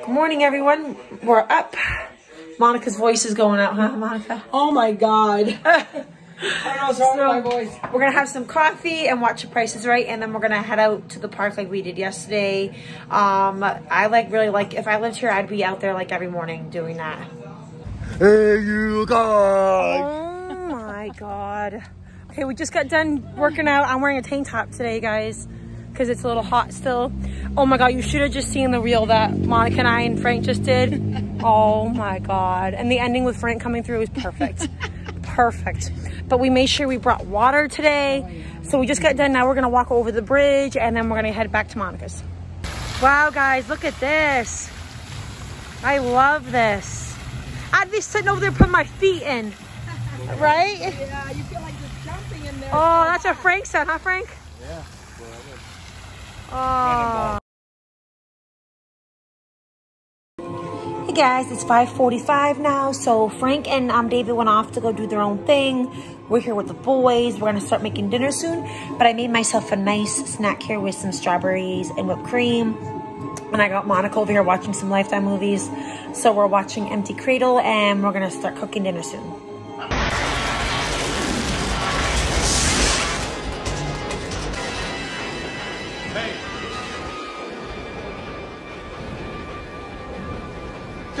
Good morning, everyone. We're up. Monica's voice is going out, huh, Monica? Oh my god. I don't know what's wrong So, with my voice. We're gonna have some coffee and watch the Price Is Right, and then we're gonna head out to the park like we did yesterday. Um, I like really like if I lived here, I'd be out there like every morning doing that. Hey, you guys! Oh my god. Okay, we just got done working out. I'm wearing a tank top today, guys, because it's a little hot still. Oh my god, you should have just seen the reel that Monica and I and Frank just did. Oh my god. And the ending with Frank coming through was perfect. perfect. But we made sure we brought water today. Oh, so we just got done. Now we're gonna walk over the bridge and then we're gonna head back to Monica's. Wow, guys, look at this. I love this. I'd be sitting over there putting my feet in. Right? Yeah, you feel like just jumping in there. Oh, that's what Frank said, huh, Frank? Yeah. Oh. Hey guys, it's 5:45 now. So Frank and um, David went off to go do their own thing. We're here with the boys. We're gonna start making dinner soon. But I made myself a nice snack here with some strawberries and whipped cream. And I got Monica over here watching some Lifetime movies. So we're watching Empty Cradle and we're gonna start cooking dinner soon.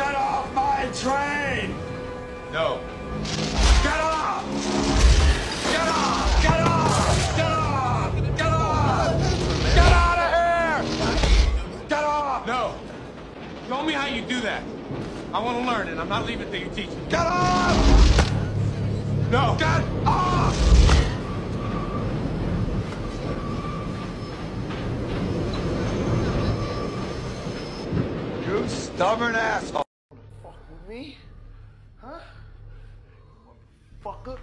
Get off my train! No. Get off! Get off! Get off! Get off! Get off! Get out of here! Get off! No. Show me how you do that. I want to learn, and I'm not leaving till you teach me. Get off! No. Get off! You stubborn asshole. Me? Huh? Fucker.